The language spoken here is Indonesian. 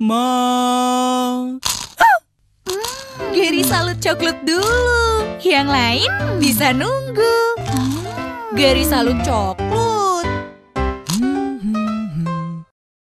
Ma. Gary salut coklat dulu. Yang lain bisa nunggu. Oh. Gary salut coklat.